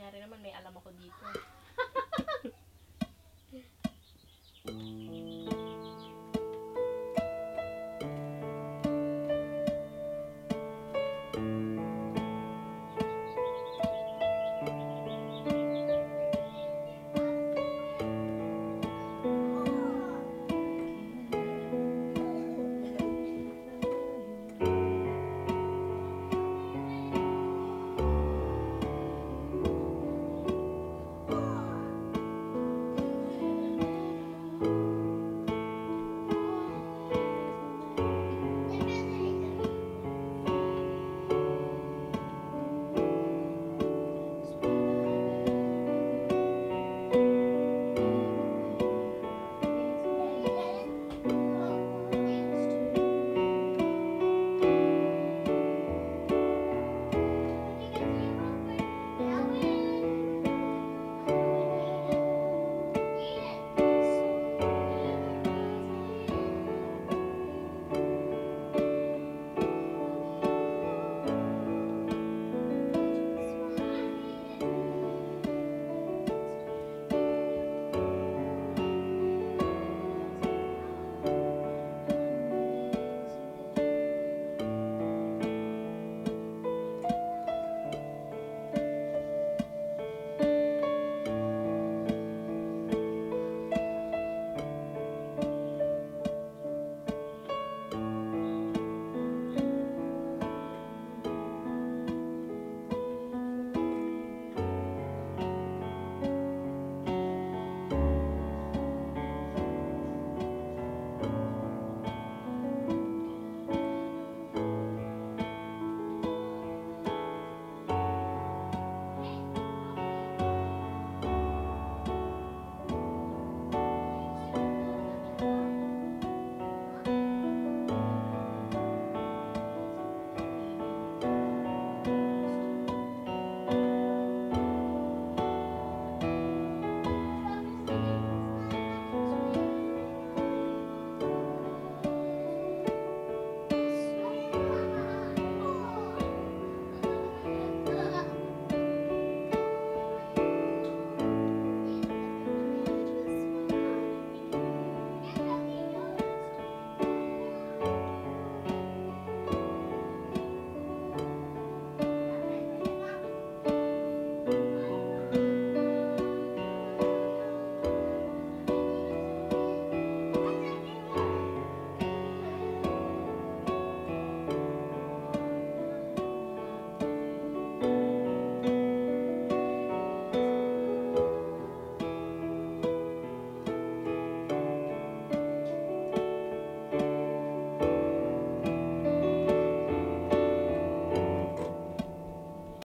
Kunyari naman, may alam ako dito.